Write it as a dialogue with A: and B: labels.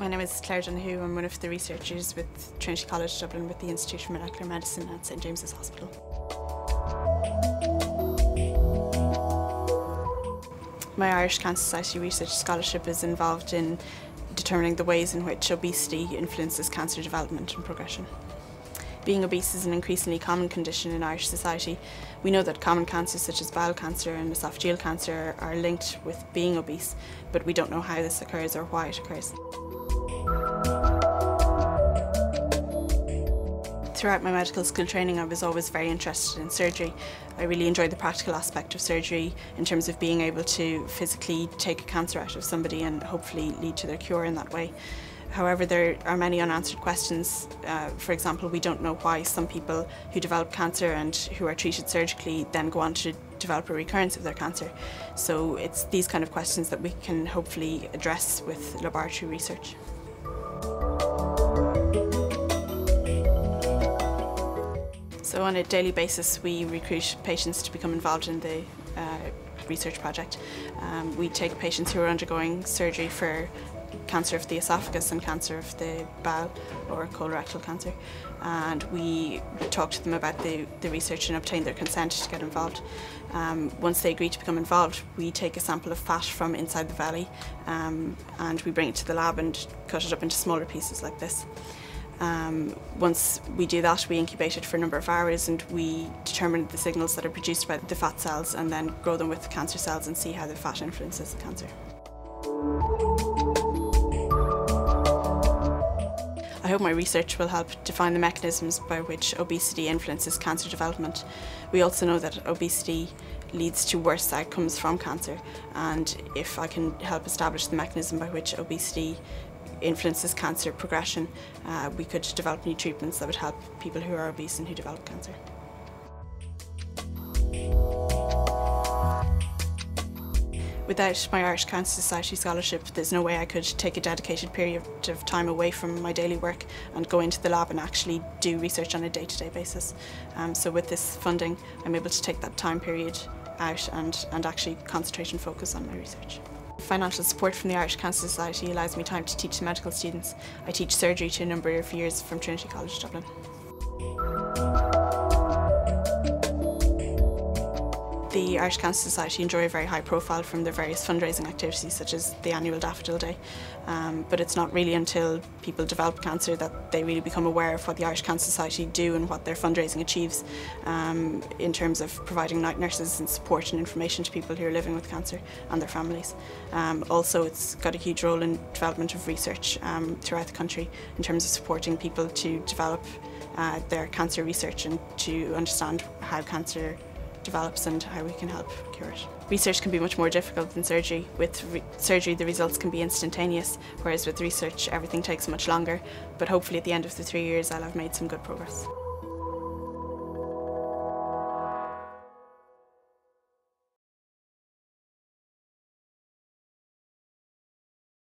A: My name is Claire Donohoe. I'm one of the researchers with Trinity College Dublin with the Institute for Molecular Medicine at St James's Hospital. My Irish Cancer Society Research Scholarship is involved in determining the ways in which obesity influences cancer development and progression. Being obese is an increasingly common condition in Irish society. We know that common cancers such as bowel cancer and esophageal cancer are linked with being obese, but we don't know how this occurs or why it occurs. Throughout my medical school training I was always very interested in surgery. I really enjoyed the practical aspect of surgery in terms of being able to physically take a cancer out of somebody and hopefully lead to their cure in that way. However, there are many unanswered questions. Uh, for example, we don't know why some people who develop cancer and who are treated surgically then go on to develop a recurrence of their cancer. So it's these kind of questions that we can hopefully address with laboratory research. So on a daily basis we recruit patients to become involved in the uh, research project. Um, we take patients who are undergoing surgery for cancer of the esophagus and cancer of the bowel or colorectal cancer and we talk to them about the, the research and obtain their consent to get involved. Um, once they agree to become involved we take a sample of fat from inside the belly um, and we bring it to the lab and cut it up into smaller pieces like this. Um, once we do that, we incubate it for a number of hours and we determine the signals that are produced by the fat cells and then grow them with cancer cells and see how the fat influences the cancer. I hope my research will help define the mechanisms by which obesity influences cancer development. We also know that obesity leads to worse outcomes from cancer and if I can help establish the mechanism by which obesity influences cancer progression, uh, we could develop new treatments that would help people who are obese and who develop cancer. Without my Irish Cancer Society scholarship, there's no way I could take a dedicated period of time away from my daily work and go into the lab and actually do research on a day-to-day -day basis. Um, so with this funding, I'm able to take that time period out and, and actually concentrate and focus on my research. Financial support from the Irish Cancer Society allows me time to teach to medical students. I teach surgery to a number of years from Trinity College Dublin. The Irish Cancer Society enjoy a very high profile from their various fundraising activities such as the annual Daffodil Day um, but it's not really until people develop cancer that they really become aware of what the Irish Cancer Society do and what their fundraising achieves um, in terms of providing night nurses and support and information to people who are living with cancer and their families. Um, also it's got a huge role in development of research um, throughout the country in terms of supporting people to develop uh, their cancer research and to understand how cancer develops and how we can help cure it. Research can be much more difficult than surgery. With re surgery the results can be instantaneous, whereas with research everything takes much longer, but hopefully at the end of the three years I'll have made some good progress.